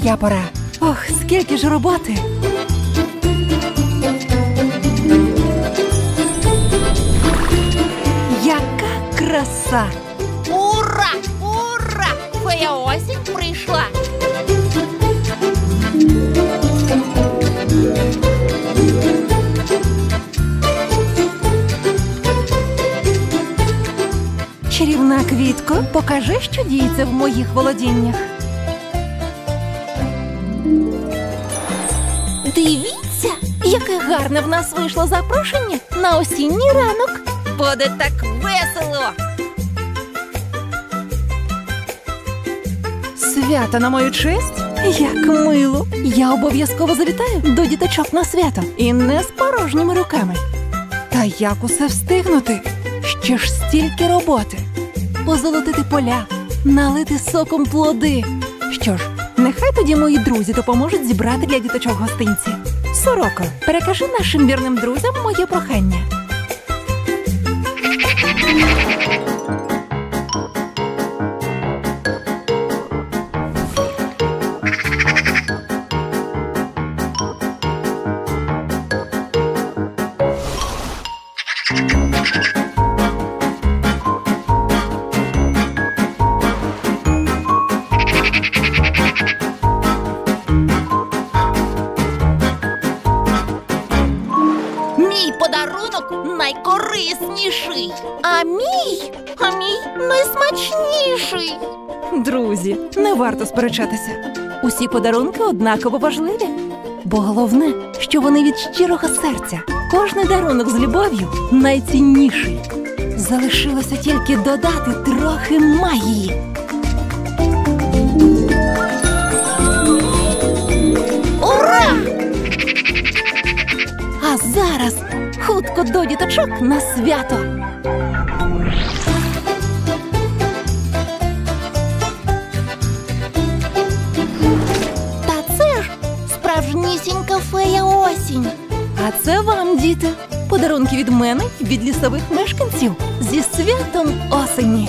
моя пора. Ох, скільки ж роботи. Яка краса! Ура! Ура! Фея осінь прийшла. Чарівна квітко, покажи, що діється в моїх володіннях. Гарне в нас вийшло запрошення на осінній ранок. Буде так весело. Свято на мою честь? Як мило! Я обов'язково завітаю до діточок на свято і не з порожніми руками. Та як усе встигнути? Ще ж стільки роботи. Позолотити поля, налити соком плоди. Що ж, нехай тоді мої друзі допоможуть зібрати для діточок гостинці. Сороко, перекажи нашим вірним друзям моє прохання. Подарунок найкорисніший. А мій, а мій найсмачніший. Друзі, не варто сперечатися. Усі подарунки однаково важливі. Бо головне, що вони від щирого серця. Кожний дарунок з любов'ю найцінніший. Залишилося тільки додати трохи магії. Ура! А зараз хутко до діточок на свято. Та це ж справжнісінька фея осінь. А це вам, діти. Подарунки від мене від лісових мешканців зі святом осені.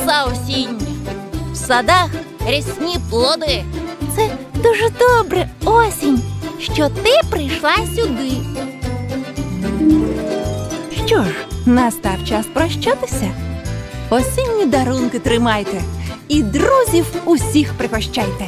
Краса осіння, в садах рясні плоди. Це дуже добре, осінь, що ти прийшла сюди. Що ж, настав час прощатися. Осінні дарунки тримайте і друзів усіх пригощайте.